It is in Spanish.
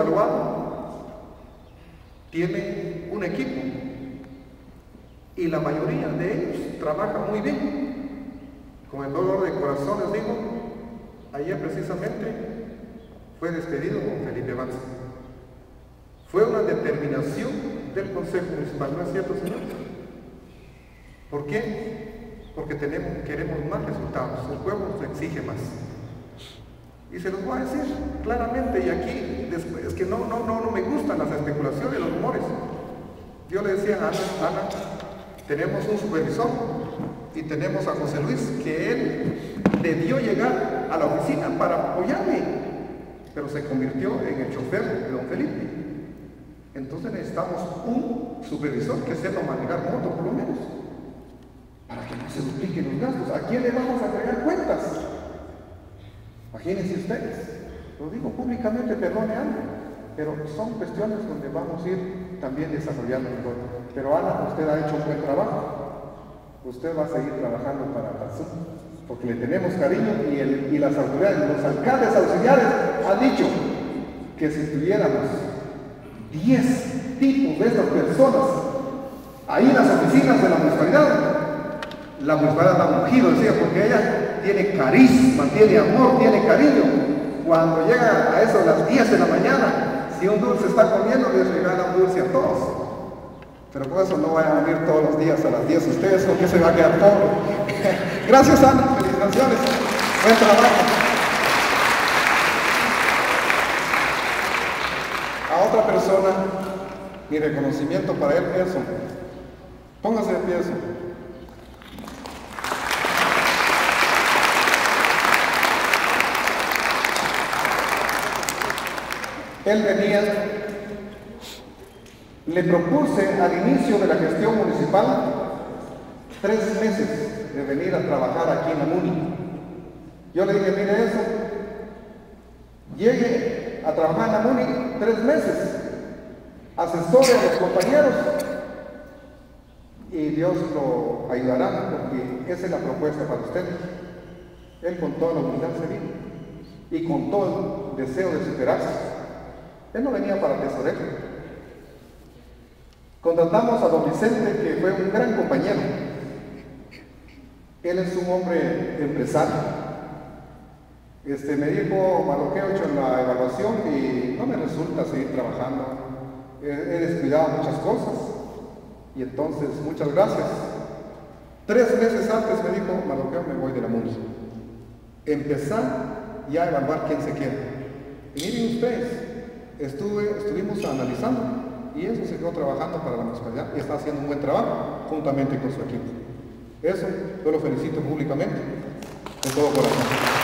evaluado tiene un equipo y la mayoría de ellos trabaja muy bien. Con el dolor de corazón les digo, ayer precisamente fue despedido con Felipe Vance. Fue una determinación del Consejo Municipal, ¿no es cierto, señor? ¿Por qué? Porque tenemos, queremos más resultados, el pueblo nos exige más. Y se los voy a decir claramente, y aquí después, es que no, no, no, no me gustan las especulaciones, los rumores. Yo le decía a Ana, Ana, tenemos un supervisor y tenemos a José Luis, que él debió llegar a la oficina para apoyarme, pero se convirtió en el chofer de don Felipe. Entonces necesitamos un supervisor que sepa manejar moto por lo menos, para que no se dupliquen los gastos. ¿A quién le vamos a cuentas? Imagínense ustedes, lo digo públicamente, perdone Ana, pero son cuestiones donde vamos a ir también desarrollando mejor. Pero Ana, usted ha hecho un buen trabajo, usted va a seguir trabajando para Tazú, porque le tenemos cariño y, el, y las autoridades, los alcaldes auxiliares han dicho que si tuviéramos 10 tipos de estas personas ahí en las oficinas de la municipalidad, la municipalidad la ungido, decía, porque ella tiene carisma, tiene amor, tiene cariño. Cuando llega a eso a las 10 de la mañana, si un dulce está comiendo, les regala un dulce a todos. Pero con eso no vayan a venir todos los días a las 10 ustedes, porque se va a quedar pobre. Gracias, Ana. Felicitaciones. Buen trabajo. A otra persona, mi reconocimiento para él, eso. Póngase de pie eso. Él venía, le propuse al inicio de la gestión municipal tres meses de venir a trabajar aquí en la MUNI. Yo le dije, mire eso, llegue a trabajar en la MUNI tres meses, asesore a los compañeros y Dios lo ayudará porque esa es la propuesta para usted. Él con toda la humildad se vino y con todo el deseo de superarse. Él no venía para tesorero. Contratamos a don Vicente, que fue un gran compañero. Él es un hombre empresario. Este, me dijo, que he hecho en la evaluación y no me resulta seguir trabajando. He, descuidado muchas cosas. Y entonces, muchas gracias. Tres meses antes me dijo, Maloqueo, me voy de la MUNI. Empezar ya a evaluar quién se queda. Y miren ustedes, estuve, estuvimos analizando y eso se quedó trabajando para la municipalidad y está haciendo un buen trabajo juntamente con su equipo. Eso yo lo felicito públicamente de todo corazón.